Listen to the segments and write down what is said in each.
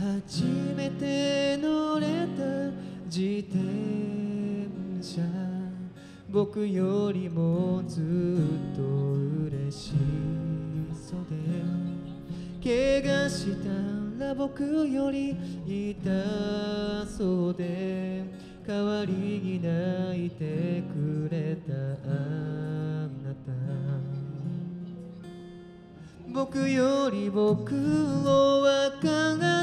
初めて乗れた自転車僕よりもずっと嬉しそうで怪我したら僕より痛そうで代わりに泣いてくれたあなた僕より僕を分かってい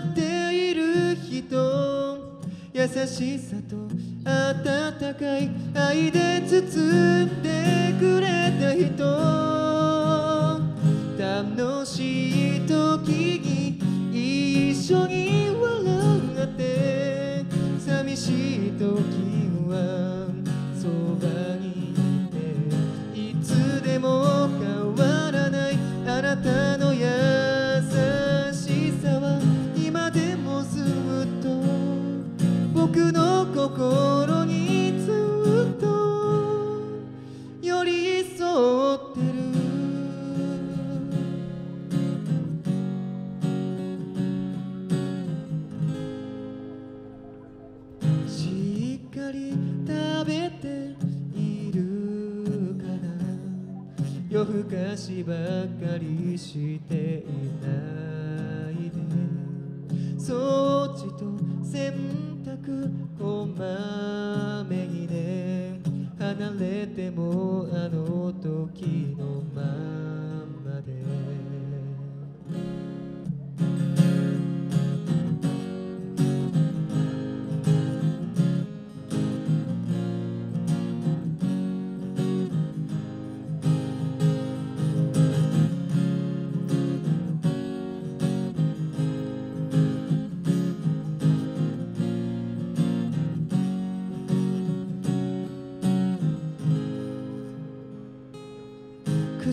る人。優しさと温かい愛で包んでくれた人。夜更かしばかりしていないで。掃除と洗濯こまめにね。離れてもあの時のまま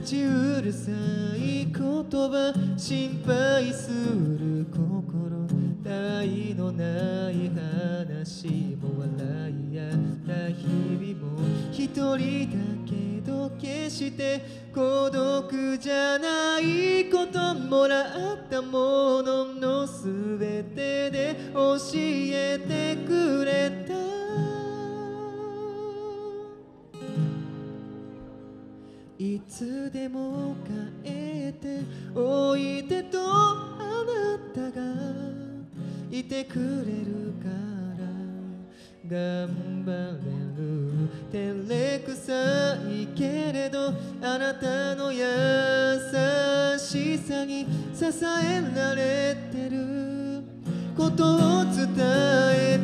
口うるさい言葉心配する心愛のない話も笑い合った日々も一人だけど決して孤独じゃないこともらったもののすべてで教えてくれでも帰っておいでとあなたがいてくれるから頑張れる照れくさいけれどあなたの優しさに支えられてることを伝えた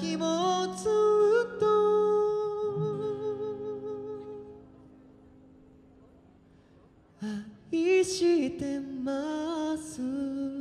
気もずっと。愛してます。